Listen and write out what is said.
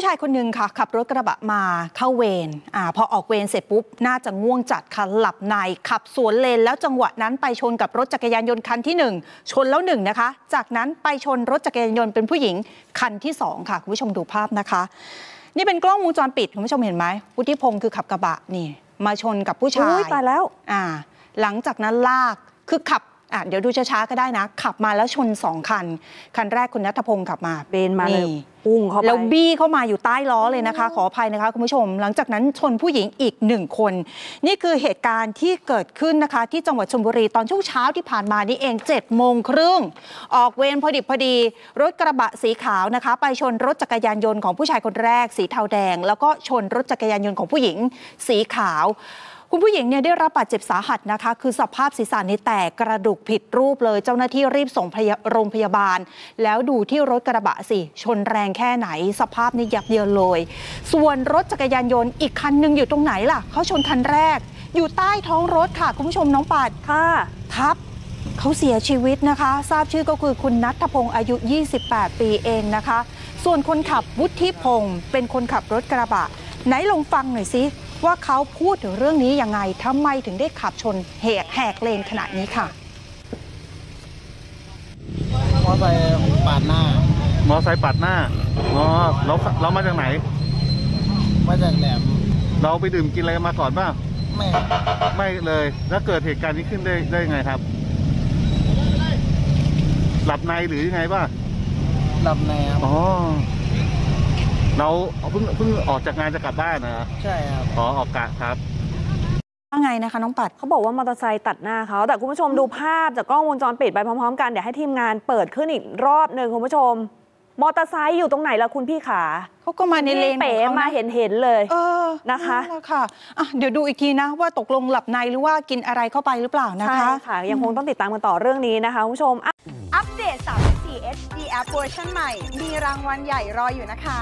ผู้ชายคนหนึ่งค่ะ ขับรถกระบะมาเข้าเวรอ่าพอออกเวรเสร็จปุ๊บ น่าจะง่วงจัดค่ะหลับใน ขับสวนเลนแล้วจังหวะนั้นไปชนกับรถจักรยานยนต์คันที่ 1 ชนแล้วหนึ่งนะคะ จากนั้นไปชนรถจักรยานยนต์เป็นผู้หญิงคันที่ 2 ค่ะ คุณผู้ชมดูภาพนะคะ นี่เป็นกล้องวงจรปิด คุณผู้ชมเห็นไหมวุฒิพงศ์คือขับกระบะนี่ มาชนกับผู้ชาอุ๊ยยตายแล้วอ่าหลังจากนั้นลากคือขับ อะเดี๋ยวดูช้าๆก็ได้นะ ขับมาแล้วชนสองคัน คันแรกคุณนัทพงศ์ขับมาเบนมาเลยนี่พุ่งเข้าไปแล้วบี้เข้ามาอยู่ใต้ล้อเลยนะคะ ขออภัยนะคะคุณผู้ชม หลังจากนั้นชนผู้หญิงอีกหนึ่งคน นี่คือเหตุการณ์ที่เกิดขึ้นนะคะ ที่จังหวัดชลบุรีตอนช่วงเช้าที่ผ่านมานี่เอง7จ็ดโมงครึ่งออกเวรพอดิบพอดี รถกระบะสีขาวนะคะ ไปชนรถจักรยานยนต์ของผู้ชายคนแรก สีเทาแดง แล้วก็ชนรถจักรยานยนต์ของผู้หญิง สีขาว คุณผู้หญิงเนี่ยได้รับบาดเจ็บสาหัสนะคะ คือสภาพศีรษะนี่แตกกระดูกผิดรูปเลย เจ้าหน้าที่รีบส่งพยาโรงพยาบาล แล้วดูที่รถกระบะสิ ชนแรงแค่ไหน สภาพนี่ยับเยินเลย ส่วนรถจักรยานยนต์อีกคันหนึ่งอยู่ตรงไหนล่ะเขาชนคันแรก อยู่ใต้ท้องรถค่ะ คุณผู้ชมน้องปาดค่ะทับเขาเสียชีวิตนะคะ ทราบชื่อก็คือคุณนัทพงศ์อายุ 28 ปีเองนะคะ ส่วนคนขับวุฒิพงศ์เป็นคนขับรถกระบะ ไหนลองฟังหน่อยสิ ว่าเขาพูดถึงเรื่องนี้ยังไงทำไมถึงได้ขับชนแหกแหกเลนขนาดนี้ค่ะ มอไซค์ปาดหน้า มอไซค์ปัดหน้าอ๋อเราเรามาจากไหน มาจากแหลม เราไปดื่มกินอะไรกันมาก่อนป่ะไม่ ไม่เลย แล้วเกิดเหตุการณ์นี้ขึ้นได้ได้ยังไงครับ หลับในหรือยังไงป่ะ หลับในครับอ๋อ เราเพิ่งเพิ่งออกจากงานจะกลับบ้านนะใช่ครับอ๋อออกกะครับว่าไงนะคะน้องปัดเขาบอกว่ามอเตอร์ไซค์ตัดหน้าเขาแต่คุณผู้ชมดูภาพจากกล้องวงจรปิดไปพร้อมๆ กันเดี๋ยวให้ทีมงานเปิดขึ้นอีกรอบหนึ่งคุณผู้ชม มอเตอร์ไซค์อยู่ตรงไหนล่ะคุณพี่ขาเขาก็มาในเลนพี่ขเป๋องเขามานะเห็นเห็นๆเลย เออนะคะแหลค่ะอะ เดี๋ยวดูอีกทีนะ ว่าตกลงหลับในหรือว่ากินอะไรเข้าไปหรือเปล่านะใช่คะค่ะ ยังคงต้องติดตามกันต่อเรื่องนี้นะคะคุณผู้ชมอะอัปเดต 34 HD App เวอร์ชันใหม่ มีรางวัลใหญ่รออยู่นะคะ